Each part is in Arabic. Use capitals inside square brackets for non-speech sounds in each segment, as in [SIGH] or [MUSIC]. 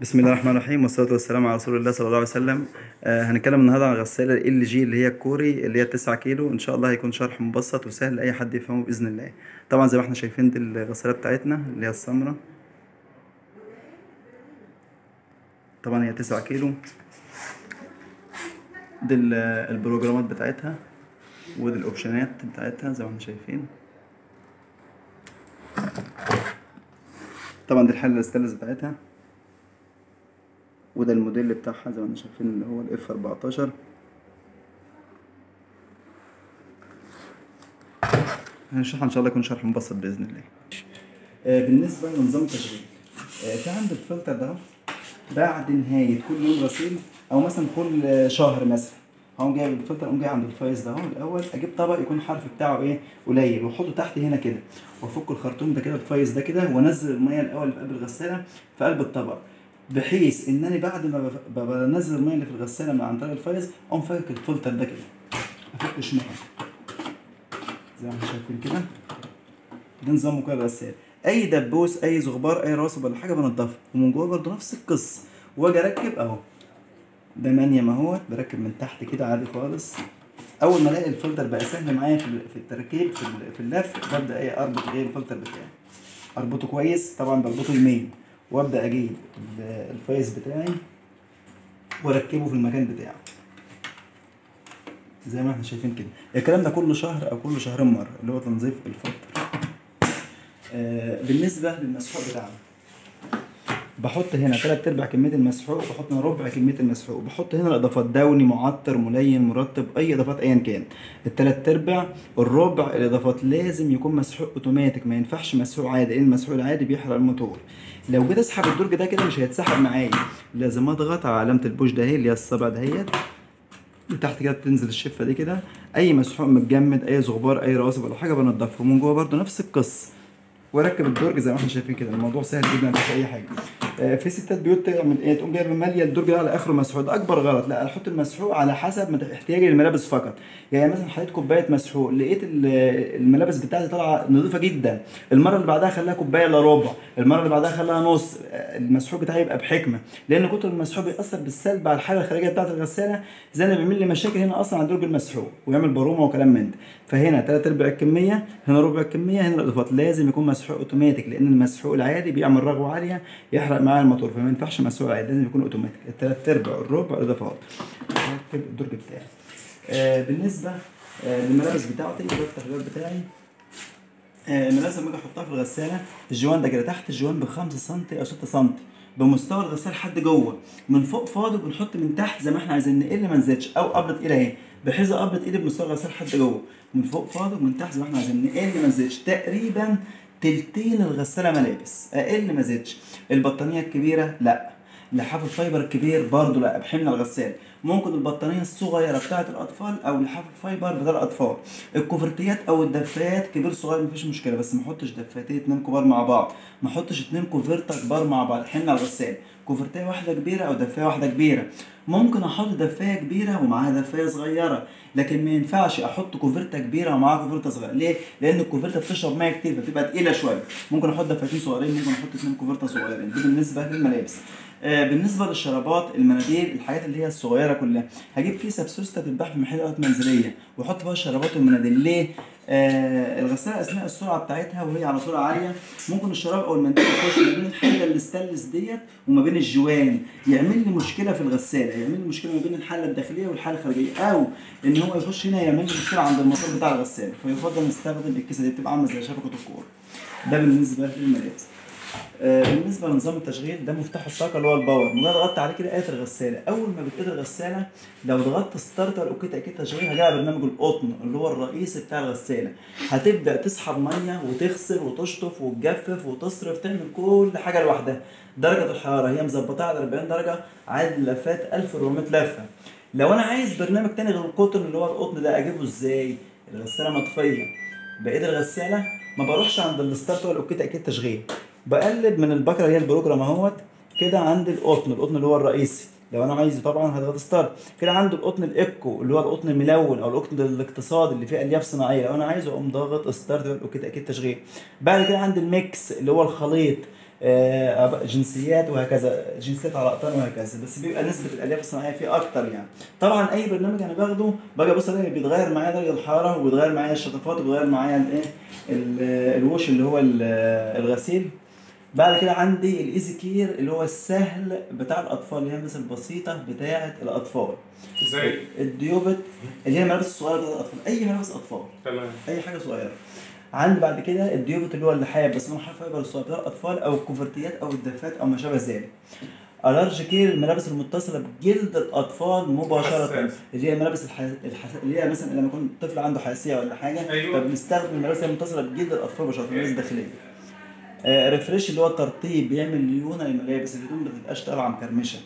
بسم الله الرحمن الرحيم والصلاة والسلام على رسول الله صلى الله عليه وسلم. آه هنتكلم النهارده عن غسالة LG اللي هي الكوري اللي هي 9 كيلو. إن شاء الله هيكون شرح مبسط وسهل لاي حد يفهمه بإذن الله. طبعا زي ما إحنا شايفين دي الغسالة بتاعتنا اللي هي السمراء طبعا هي 9 كيلو. دي ال- البروجرامات بتاعتها ودي الأوبشنات بتاعتها زي ما إحنا شايفين. طبعا دي الحلة الستانلس بتاعتها. وده الموديل بتاعها زي ما إحنا شايفين اللي هو ال F 14 هنشرحها إن شاء الله يكون شرح مبسط بإذن الله. آه، بالنسبة لنظام التشغيل آه، في عند الفلتر ده بعد نهاية كل يوم غسيل أو مثلا كل شهر مثلا. هقوم جايب الفلتر اقوم جاي عند الفايز ده الأول أجيب طبق يكون الحرف بتاعه إيه؟ قليل وأحطه تحت هنا كده وأفك الخرطوم ده كده الفايز ده كده وأنزل المية الأول في قلب الغسالة في قلب الطبق. بحيث ان أنا بعد ما بنزل الميه اللي في الغسالة من عن طريق الفايز أقوم فاكك الفلتر ده كده افك شمعه زي ما إحنا شايفين كده. ده نظام مكوى الغسالة. أي دبوس أي زغبار أي راسب ولا حاجة بنضفها ومن جوه برضه نفس القصة. وأجي أركب أهو. ده منيم اهوت بركب من تحت كده عادي خالص. أول ما ألاقي الفلتر بقى سهل معايا في ال- في التركيب في ال- في اللف ببدأ إيه أربط إيه الفلتر بتاعي. أربطه كويس. طبعا بربطه يمين. وابدأ أجيب ال- الفايز بتاعي وأركبه في المكان بتاعه. زي ما إحنا شايفين كده. الكلام ده كل شهر أو كل شهرين مرة اللي هو تنظيف الفلتر آه بالنسبة للمسحوق بتاعنا. بحط هنا تلات أرباع كمية المسحوق بحط هنا ربع كمية المسحوق بحط هنا الإضافات Downy معطر ملين مرطب أي إضافات ايا كان. التلات أرباع الربع الإضافات لازم يكون مسحوق أوتوماتيك ما ينفعش مسحوق عادي لأن المسحوق العادي بيحرق الموتور. لو جيت أسحب الدرج ده كده مش هيتسحب معايا. لازم أضغط على علامة البوش ده اهي اللي هي الصبع دهيت وتحت كده بتنزل الشفة دي كده. أي مسحوق متجمد أي زغبار أي رواسب ولا حاجة بنضفه. ومن جوه برده نفس القصة. وأركب الدرج زي ما إحنا شايفين كده. الموضوع سهل جدا مفيش أي حاجة. في ستات بيوت تعمل إيه؟ تقوم جايبه مالية الدرج ده على اخره مسحوق. ده أكبر غلط. لا أحط المسحوق على حسب احتياجي للملابس فقط. يعني مثلا حطيت كوباية مسحوق لقيت ال- الملابس بتاعتي طالعة نظيفة جدا. المرة اللي بعدها خليها كوباية إلا ربع. المرة اللي بعدها خليها نص. آه، المسحوق بتاعي يبقى بحكمة. لأن كتر المسحوق بيأثر بالسلب على الحالة الخارجية بتاعة الغسالة زي ما بيعمل لي مشاكل هنا أصلا على الدرج المسحوق ويعمل برومة وكلام من ده. فهنا تلات أرباع الكمية هنا ربع الكمية هنا الإضافات. لازم يكون مسحوق أوتوماتيك لأن المسحوق العادي بيعمل رغوة عالية يحرق معايا الموتور فما ينفعش مسحوق عادي لازم يكون أوتوماتيك. التلات أرباع الربع الاضافات اركب الدرج بتاعي. آه بالنسبة آه للملابس بتاعتي بفتح الباب بتاعي. آه، الملابس لما أجي أحطها في الغسالة الجوان ده كده تحت الجوان ب 5 سم أو 6 سم بمستوى الغسالة لحد جوه. من فوق فاضي بنحط من تحت زي ما إحنا عايزين نقل ما نزيدش. أو قبضه ايد اهي بحيث قبضه إيدي بمستوى الغسالة لحد جوه. من فوق فاضي ومن تحت زي ما إحنا عايزين نقل ما نزيدش. تقريبا تلتين الغسالة ملابس. أقل ما زيدش. البطانية الكبيرة لا. لحاف الفايبر الكبير برضه لا. بحمل الغسال ممكن البطانية الصغيرة بتاعه الأطفال أو لحاف الفايبر بتاع الأطفال. الكوفرتيات أو الدفايات كبير صغير مفيش مشكلة. بس ما احطش دفايتين اتنين كبار مع بعض. ما اتنين كوفرتة كبار مع بعض. حمل الغسال كوفرتايه واحدة كبيرة أو دفاية واحدة كبيرة. ممكن أحط دفاية كبيرة ومعاها دفاية صغيرة لكن ما ينفعش أحط كوفرتة كبيرة ومعاها كوفرتة صغيرة. ليه؟ لأن الكوفرتة بتشرب مية كتير فبتبقى تقيلة شوية. ممكن أحط دفايتين صغيرين ممكن أحط اتنين كوفرتة صغيرين. دي بالنسبة للملابس. بالنسبة للشرابات المناديل الحاجات اللي هي الصغيرة كلها. هجيب كيسة بسوستة بتتباع في محلات منزلية. وأحط فيها الشرابات والمناديل. ليه؟ آه الغسالة أثناء السرعة بتاعتها وهي على سرعة عالية ممكن الشراب أو المنديل يخش ما بين الحلة الستانلس ديت وما بين الجوان. يعمل لي مشكلة في الغسالة. يعمل لي مشكلة ما بين الحلة الداخلية والحلة الخارجية. أو إن هو يخش هنا يعمل لي مشكلة عند الموتور بتاع الغسالة. فيفضل نستخدم الكيسة دي. بتبقى عاملة زي شبكة الكوره ده بالنسبة للملابس. آه، بالنسبة لنظام التشغيل ده مفتاح الطاقة اللي هو ال power مجرد ضغطت عليه كده قافل الغسالة. أول ما بتقفل الغسالة لو ضغطت start أو okay تأكيد تشغيل على برنامج القطن اللي هو الرئيسي بتاع الغسالة. هتبدأ تسحب مية وتغسل وتشطف وتجفف وتصرف تعمل كل حاجة لوحدها. درجة الحرارة هي مظبطاها على 40 درجة عدد اللفات 1400 لفة. لو أنا عايز برنامج تاني غير القطن اللي هو القطن ده أجيبه إزاي؟ الغسالة مطفية. بايد الغسالة ما بروحش عند ال start ولا okay تأكيد تشغيل. بقلب من البكرة اللي هي ال program اهوت كده عند القطن القطن اللي هو الرئيسي. لو أنا عايزه طبعا هضغط start كده عنده القطن ال eco اللي هو القطن الملون أو القطن الاقتصادي اللي فيه ألياف صناعية. لو أنا عايزه أقوم ضاغط start okay تاكيد تشغيل. بعد كده عندي ال mix اللي هو الخليط آه، جنسيات وهكذا. جنسيات على أقطان وهكذا. بس بيبقى نسبة الألياف الصناعية فيه أكتر يعني. طبعا أي برنامج أنا باخده باجي أبص ألاقي بيتغير معايا درجة الحرارة وبيتغير معايا الشطفات وبيتغير معايا الايه ال- ال wash اللي هو ال- الغسيل. بعد كده عندي ال easy care اللي هو السهل بتاع الأطفال اللي هي الملابس البسيطه بتاعة الأطفال. زي؟ ال duvet اللي هي الملابس الصغيرة بتاعت الأطفال. أي ملابس أطفال. تمام. أي حاجة صغيرة. عندي بعد كده ال duvet اللي هو اللحاف بس نوع حرف فايبر الصغير بتاع الأطفال أو الكوفرتيات أو الدفايات أو ما شابه ذلك. ال allergy care الملابس المتصلة بجلد الأطفال مباشرة حساس. اللي هي الملابس الح... الحس... اللي هي مثلا لما يكون طفل عنده حساسية ولا حاجة أيوة. فبنستخدم الملابس المتصلة بجلد الأطفال مباشرة الملابس الداخليه آه refresh اللي هو الترطيب بيعمل ليونة للملابس الهدوم ما تبقاش طالعة مكرمشة.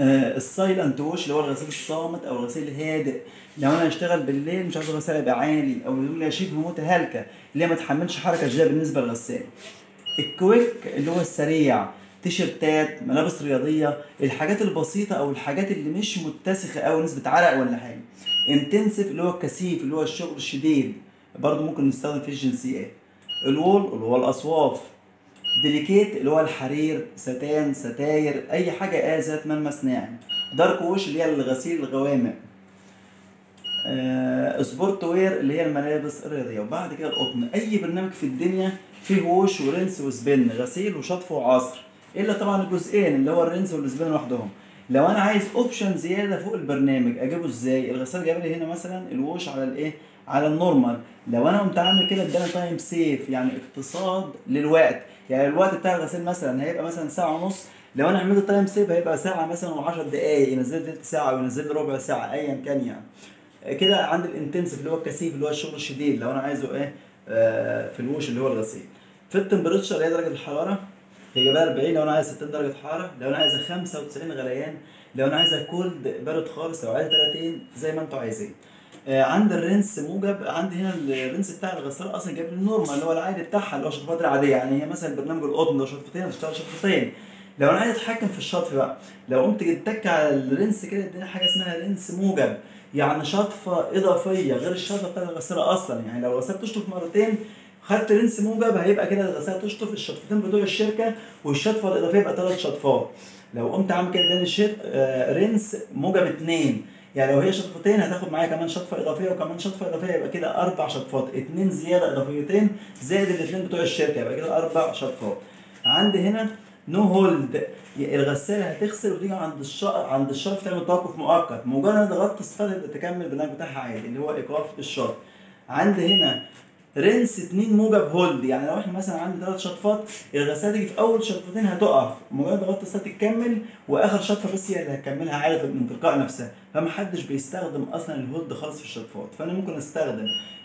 آه، ال silent wash اللي هو الغسيل الصامت أو الغسيل الهادئ. لو أنا هشتغل بالليل مش عايز الغسالة يبقى عالي أو الهدوم اللي شبه متهالكه اللي هي ما تحملش حركة شديده بالنسبة للغسال ال quick اللي هو السريع تيشرتات ملابس رياضية الحاجات البسيطة أو الحاجات اللي مش متسخة أو نسبة عرق ولا حاجة. intensive اللي هو الكثيف اللي هو الشغل الشديد. برضه ممكن نستخدم فيه الجنسيات. ال wool اللي هو الأصواف. delicate اللي هو الحرير ستان ستاير أي حاجة آه ذات ملمس ناعم dark wash اللي هي الغسيل الغوامق. آه sport wear اللي هي الملابس الرياضية. وبعد كده القطن. أي برنامج في الدنيا فيه wash و rinse و spin غسيل وشطف وعصر. إلا طبعا الجزئين اللي هو ال rinse وال spin لوحدهم لو أنا عايز option زيادة فوق البرنامج أجيبه إزاي؟ الغسال جاب لي هنا مثلا ال wash على الإيه؟ على ال normal لو أنا قمت عامل كده اداني time save يعني اقتصاد للوقت. يعني الوقت بتاع الغسيل مثلا هيبقى مثلا ساعة ونص. لو أنا عملت time save هيبقى ساعة مثلا و10 دقائق ينزل لي تلت ساعة وينزل لي ربع ساعة ايا كان يعني. كده عند ال intensive اللي هو الكثيف اللي هو الشغل الشديد لو أنا عايزه إيه؟ آه في ال wash اللي هو الغسيل. في ال temperature اللي هي درجة الحرارة؟ هي جايبها 40 لو أنا عايز 60 درجة حرارة لو أنا عايزه 95 غليان لو أنا عايزه cold بارد خالص لو عايزه 30 زي ما أنتوا عايزين. آه عند ال rinse موجب عندي هنا ال rinse بتاع الغسالة أصلا جايب ال normal اللي هو العادي بتاعها اللي هو الشطفات العادية. يعني هي مثلا برنامج القطن لو شطفتين هتشتغل شطفتين لو أنا عايز أتحكم في الشطف بقى لو قمت جيت على ال rinse كده اديني حاجة اسمها rinse موجب. يعني شطفة إضافية غير الشطفة بتاعت الغسالة أصلا. يعني لو الغساله بتشطف مرتين خدت rinse موجب هيبقى كده الغسالة تشطف الشطفتين بتوع الشركة والشطفة الإضافية يبقى ثلاث شطفات. لو قمت عامل كده الشير آه rinse موجب اتنين. يعني لو هي شطفتين هتاخد معايا كمان شطفة إضافية وكمان شطفة إضافية يبقى كده أربع شطفات. اتنين زيادة إضافيتين زائد الاثنين بتوع الشركة يبقى كده أربع شطفات. عندي هنا no hold الغسالة هتغسل وتيجي عند الشرف عند الشرف تعمل توقف مؤقت. مجرد ضغطت الصفر تكمل البرنامج بتاعها عادي اللي هو إيقاف الشرف. عندي هنا رنس 2 موجب هولد. يعني لو إحنا مثلا عندي ثلاث شطفات الغساله تيجي في أول شطفتين هتقف. مجرد ضغطت الصفر تكمل وآخر شطفة بس هي اللي هتكملها عادي من تلقاء نفسها. فمحدش بيستخدم أصلا الهولد خالص في الشطفات. فأنا ممكن أستخدم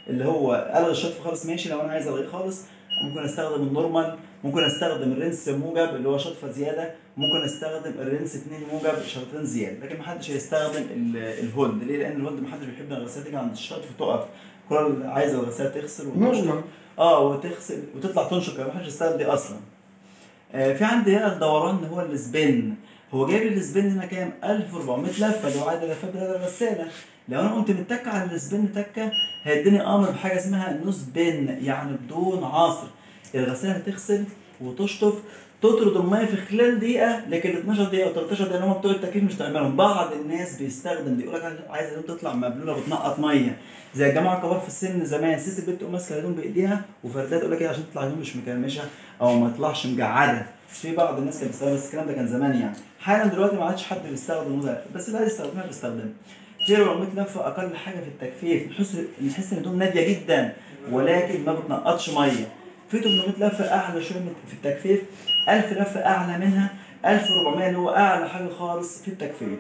اللي هو ألغي الشطف خالص ماشي. لو أنا عايز ألغيه خالص ممكن أستخدم ال normal. ممكن أستخدم ال rinse موجب اللي هو شطفة زيادة. ممكن أستخدم ال rinse 2 موجب شطفتين زيادة. لكن محدش هيستخدم ال- ال hold. ليه؟ لأن ال hold محدش بيحب إن الغساله تيجي عند الشطف تقف. كل عايزه الغساله تغسل وتشطف. آه وتغسل وتطلع تنشق يعني محدش يستخدم دي أصلا. آه في عندي هنا الدوران اللي هو ال spin هو جايب لي ال spin هنا كام؟ 1400 لفة هو عدد اللفات بتاعت الغساله لو أنا قمت متك على ال spin تكة هيديني أمر بحاجة اسمها نو سبين يعني بدون عصر. الغسالة هتغسل وتشطف تطرد الميه في خلال دقيقة لكن ال 12 دقيقة و 13 دقيقة اللي هم بتوع التكييف مش تعملهم بعض الناس بيستخدم بيقول لك عايز الهدوم تطلع مبلولة بتنقط مية. زي الجماعة الكبار في السن زمان ست البيت تقوم ماسكة الهدوم بإيديها وفردات تقول لك إيه عشان تطلع الهدوم مش مكرمشة أو ما تطلعش مجعدة. في بعض الناس كانت بتستخدم بس الكلام ده كان زمان يعني. حالا دلوقتي ما عادش حد بيستخدم ده بس اللي عايز يستخدمها بيستخدمها في 400 لفه أقل حاجة في التجفيف نحس نحس إن الهدوم ناديه جدا ولكن ما بتنقطش مية. في 800 لفه أعلى شوية في التجفيف 1000 لفه أعلى منها 1400 اللي هو أعلى حاجة خالص في التجفيف.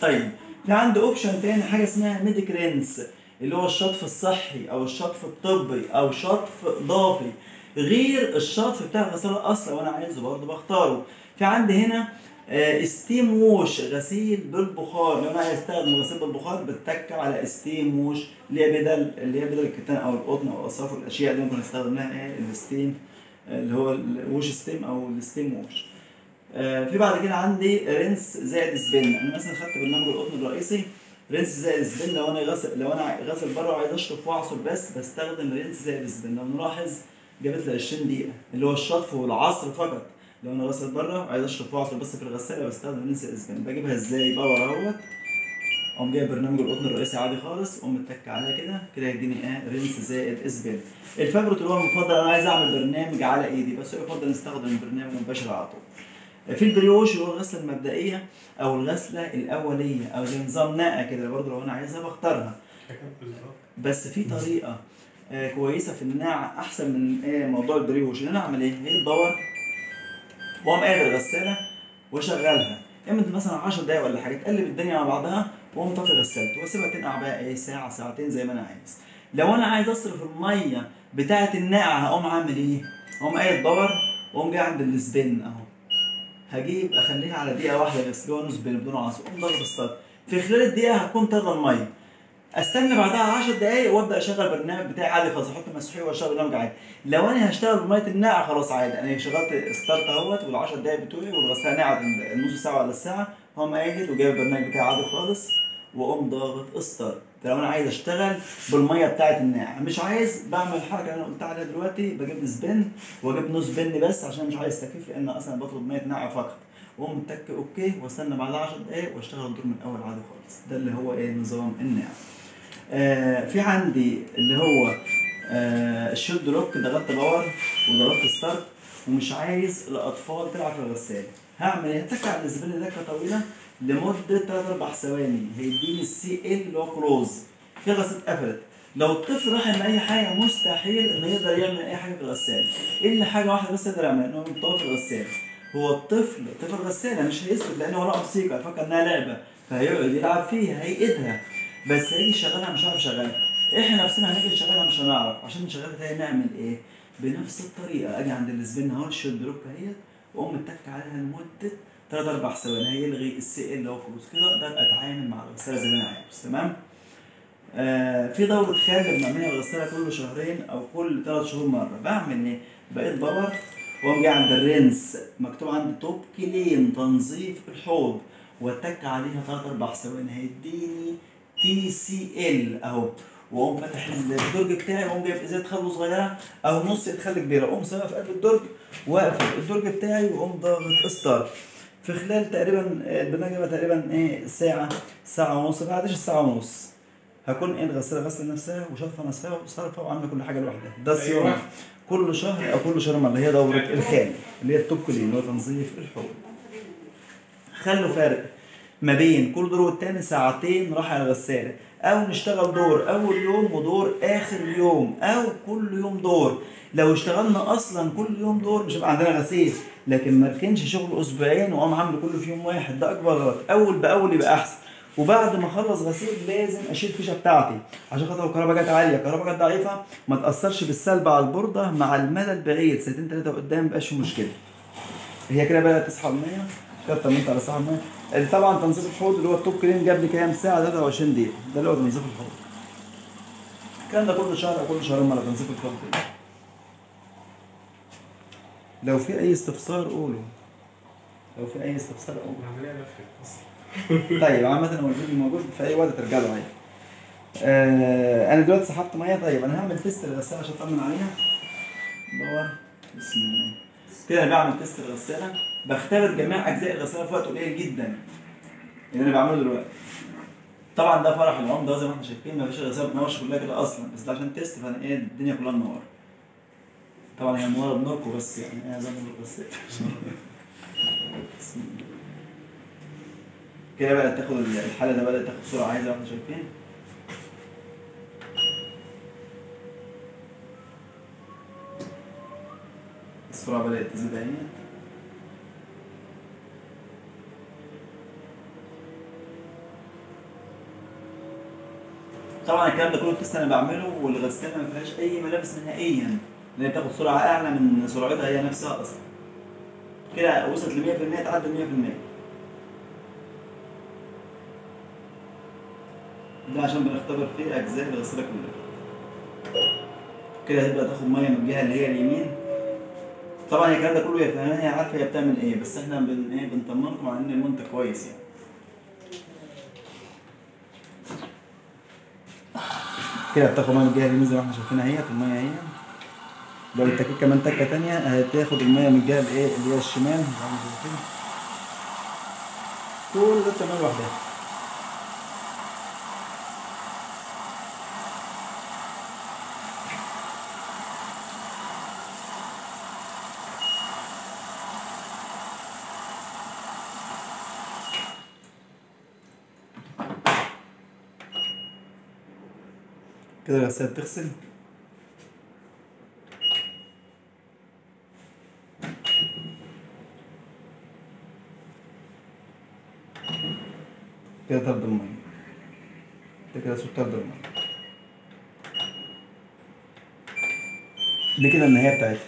طيب في عندي option تاني حاجة اسمها medic rinse اللي هو الشطف الصحي أو الشطف الطبي أو شطف اضافي غير الشطف بتاع الغسالة أصلا وأنا عايزه برضه بختاره. في عندي هنا steam wash غسيل بالبخار. عايز استخدم غسيل بالبخار بتك على steam wash اللي هي بدل اللي هي بدل الكتان أو القطن أو الاصواف والاشياء دي ممكن استخدم لها إيه ال steam اللي هو ال wash steam أو ال steam wash. آه، في بعد كده عندي rinse زائد spin أنا مثلا خدت برنامج القطن الرئيسي rinse زائد spin لو أنا غسل لو أنا غسل بره وعايز اشطف وأعصر بس بستخدم rinse زائد spin لو نلاحظ جابت لي 20 دقيقة اللي هو الشطف والعصر فقط. لو أنا غسل بره وعايز أشطف واعصر بس في الغسالة بستخدم rinse spin بجيبها إزاي؟ power أهوت. أقوم جايب برنامج القطن الرئيسي عادي خالص أقوم متك عليها كده كده يديني إيه؟ rinse زائد spin. ال favorite اللي هو المفضل أنا عايز أعمل برنامج على إيدي بس يفضل نستخدم البرنامج مباشر على طول. في ال pre wash اللي هو الغسلة المبدئية أو الغسلة الأولية أو زي نظام نقع كده برضه لو أنا عايزها بختارها. بس في طريقة آه كويسة في النقع أحسن من إيه موضوع ال pre wash. إن أنا أعمل إيه؟ هي ال power واقوم قايد الغسالة واشغلها قيمة مثلا 10 دقايق ولا حاجة تقلب الدنيا مع بعضها واقوم طافي غسالته واسيبها تنقع بقى إيه ساعة ساعتين زي ما أنا عايز. لو أنا عايز أصرف المية بتاعة النقع هقوم عامل إيه؟ هقوم قايد power واقوم جاي عند ال spin أهو. هجيب أخليها على دقيقة واحدة بس اللي هو no spin بدون عصر اقوم ضغط start في خلال الدقيقة هتكون طرد المية. استنى بعدها 10 دقايق وابدأ أشغل برنامج بتاعي عادي خلاص أحط مسحوق وأشغل برنامج عادي. لو أنا هشتغل بمية النقع خلاص عادي. أنا شغلت start أهوت وال10 دقايق بتوعي والغسالة نقعت النص ساعة ولا الساعة. هقوم قايد وجايب البرنامج بتاعي عادي خالص. وأقوم ضاغط start لو أنا عايز أشتغل بالمية بتاعه النقع مش عايز بعمل الحركه اللي أنا قلت عليها دلوقتي بجيب spin وأجيب no spin بس عشان مش عايز تجفيف لأن أصلا بطرد مية نقع فقط. وأقوم متك OK وأستنى بعدها 10 دقايق وأشتغل الدور من اول عادي خالص. ده اللي هو إيه نظام النقع آه في عندي اللي هو آه ال child lock ضغطت power وضغطت start ومش عايز الأطفال تلعب في الغسالة. هعمل إيه؟ هتك على الزبالة تكة طويلة لمدة 3 4 ثواني. هيديني ال CL اللي هو close في غسالة اتقفلت لو الطفل راح يعمل أي حاجة مستحيل انه يقدر يعمل أي حاجة في الغسالة. إلا حاجة واحدة بس يقدر يعملها إنه ينور في الغسالة. هو الطفل طفل الغسالة مش هيسكت لأن وراه موسيقى فكر إنها لعبة. فهيقعد يلعب فيها هيقيدها. بس هيجي يشغلها مش هنعرف نشغلها إحنا نفسنا هنيجي نشغلها مش هنعرف. عشان نشغلها تاني نعمل إيه؟ بنفس الطريقة. أجي عند ال spin اهو ال child lock اهيت وأقوم متك عليها لمدة 3 4 ثواني. هيلغي ال CL اللي هو close كده أقدر أتعامل مع الغسالة زي ما أنا عايز. تمام؟ آه في دورة خال بنعملها الغسالة كل شهرين أو كل ثلاث شهور مرة. بعمل إيه؟ بقيد power وأقوم جاي عند ال rinse مكتوب عندي tub clean تنظيف الحوض. واتك عليها 3 4 ثواني. هيديني TCL أهو. وأقوم فاتح الدرج بتاعي وأقوم جايب إزازة خل صغيرة. أو نص خل كبيرة. واقوم سايبها في قلب الدرج واقفل الدرج بتاعي وأقوم ضاغط start في خلال تقريبا البرنامج يبقى تقريبا إيه ساعة ساعة ونص. ما بعدش الساعة ونص؟ هكون إيه الغساله غسل نفسها وشاطفه نفسها وصارفه وعاملة كل حاجة لوحدها. ده صيانة. أيوة. كل شهر أو كل شهر مرة هي دورة الخال اللي هي التوب كلين اللي هو تنظيف الحوض. خلوا فارق. ما بين كل دور والتاني ساعتين راحة على الغسالة أو نشتغل دور أول يوم ودور آخر يوم أو كل يوم دور. لو اشتغلنا أصلا كل يوم دور مش هيبقى عندنا غسيل. لكن ما ركنش شغل أسبوعين وأقوم عامله كله في يوم واحد ده أكبر غلط. أول بأول يبقى أحسن. وبعد ما أخلص غسيل لازم أشيل الفيشه بتاعتي. عشان خاطر الكهرباء جت عالية الكهرباء جت ضعيفة ما تأثرش بالسلب على البورده مع المدى البعيد. سنتين ثلاثة قدام مبقاش مشكلة. هي كده بدأت تصحى المية كده طمنت على المية اللي طبعا تنظيف الحوض اللي هو التوب كلين جاب لي كام؟ ساعة 23 دقيقة. ده اللي هو تنظيف الحوض. الكلام ده كل شهر أو كل شهرين مرة تنظيف الحوض. لو في أي استفسار قولوا لو في أي استفسار أصلا [LAUGHS] طيب عامة هو الفيديو موجود في أي وقت ترجع له عادي. آه أنا دلوقتي سحبت مية. طيب أنا هعمل test للغسالة عشان أطمن عليها. دور. بسم الله. كده أنا بعمل test للغسالة بختبر جميع أجزاء الغسالة في وقت قليل جدا. اللي أنا بعمله دلوقتي. طبعا ده فرح العمر ده زي ما إحنا شايفين مفيش غسالة بتنورش كلها كده أصلا بس ده عشان test فأنا إيه الدنيا كلها منورة. طبعا هي منورة بنوركم بس يعني زي ما بنقول بس. [LAUGHS] كده بدأت تاخد الحالة ده بدأت تاخد سرعة عايزة وإحنا شايفين تزيد اهي طبعا الكلام ده كله تيست أنا بعمله والغسالة ما فيهاش أي ملابس نهائيا لأن بتاخد سرعة أعلى من سرعتها هي نفسها أصلا. كده وصلت ل 100% تعدى 100% ده عشان بنختبر فيه أجزاء الغسالة كلها. كده هتبقى تاخد مية من الجهة اللي هي اليمين. طبعا الكلام ده كله هي فاهمة هي عارفة هي بتعمل إيه بس إحنا بن إيه بنطمنكم على إن المنتج كويس يعني. كده بتاخد مية من الجهة اليمين زي ما إحنا شايفينها اهي الميه اهي لو اتكيت كمان تكة تانية هتاخد الميه من الجهة الايه اللي هي الشمال. زي كده. كل ده تمام لوحدها. كده الغسالة بتغسل كده طرد المية ده كده صوت طرد المية دي كده النهاية بتاعتها.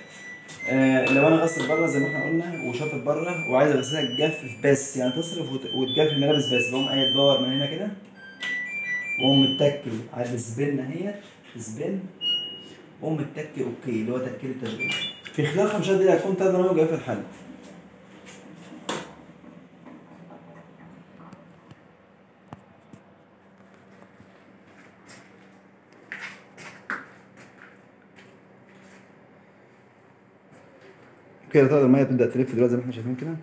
آه لو أنا غسل بره زي ما إحنا قلنا وشاطط بره وعايز أغسلها تجفف بس يعني تصرف وت- وتجفف الملابس بس بقوم قايل دور من هنا كده. واقوم متكي. على السبن اهي سبن واقوم متكي أوكي. اللي هو تاكيد التشغيل في خلال 15 دقيقة هيكون طرد المية وجاي في الحل. كده طبعا المية تبدأ تلف دلوقتي زي ما إحنا شايفين كده؟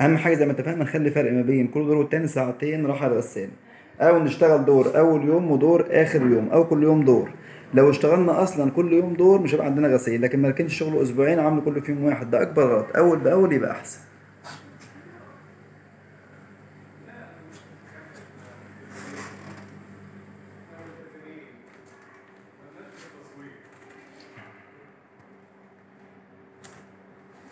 أهم حاجة زي ما اتفقنا نخلي فرق ما بين كل دور والتاني ساعتين راحة للغسال أو نشتغل دور أول يوم ودور آخر يوم أو كل يوم دور. لو اشتغلنا أصلا كل يوم دور مش هيبقى عندنا غسيل لكن ما كانش شغله أسبوعين عامل كل فيهم واحد. ده أكبر غلط. أول بأول يبقى أحسن.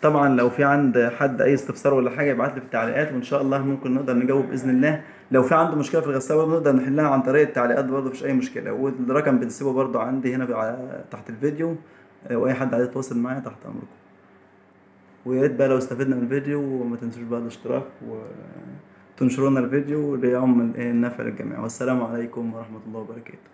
طبعا لو في عند حد أي استفسار ولا حاجة يبعت لي في التعليقات وإن شاء الله ممكن نقدر نجاوب بإذن الله. لو في عنده مشكلة في الغسالة برضه نقدر نحلها عن طريق التعليقات برضه مفيش أي مشكلة. والرقم بنسيبه برضه عندي هنا تحت الفيديو واي حد عايز يتواصل معايا تحت أمركم. ويا ريت بقى لو استفدنا من الفيديو وما تنسوش بقى الاشتراك وتنشروا لنا الفيديو ليعم النفع للجميع. والسلام عليكم ورحمة الله وبركاته.